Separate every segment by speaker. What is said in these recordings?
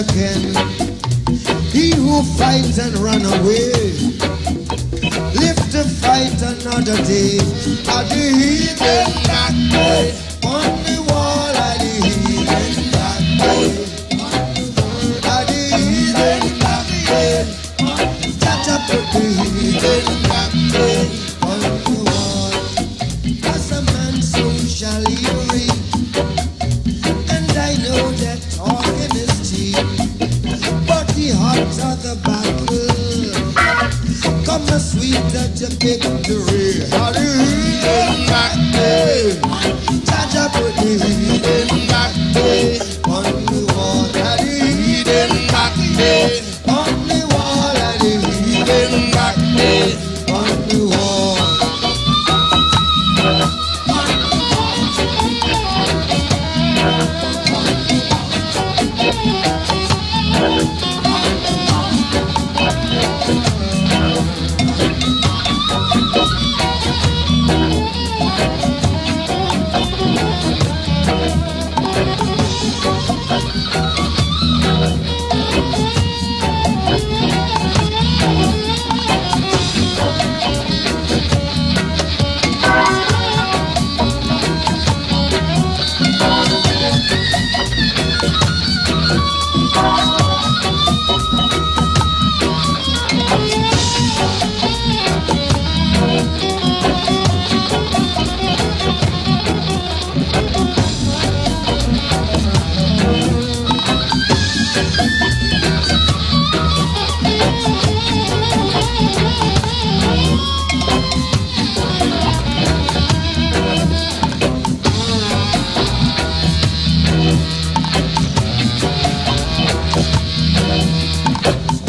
Speaker 1: again. He who fights and run away. Another day. Are the heathen that day? On the wall are the heathen that day. Are the heathen that day? Jah Jah put the heathen that day on the wall. As a man, so shall he the sweeter the victory. Rise,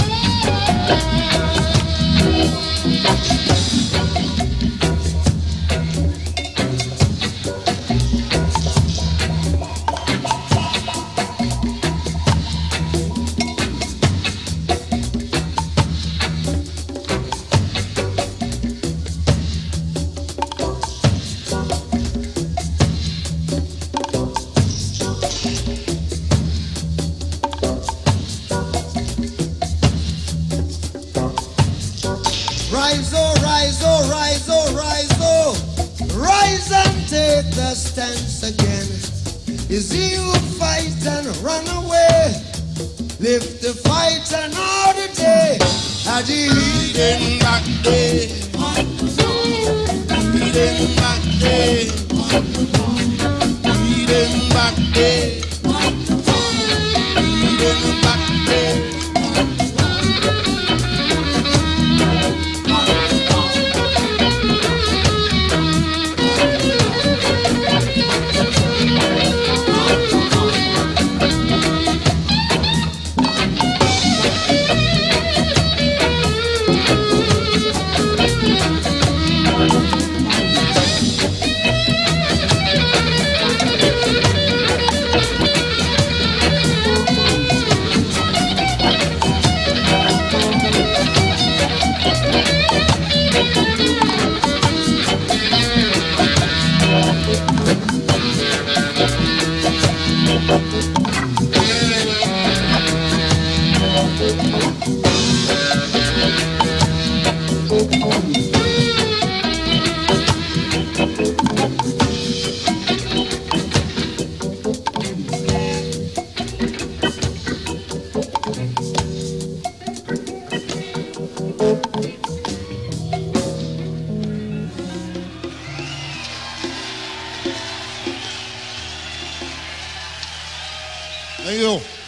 Speaker 1: the stance again. Is he who fight and run away? Live to fight another day. Had he hidden back day. Hidden back day.
Speaker 2: Thank you.
Speaker 3: Yeah.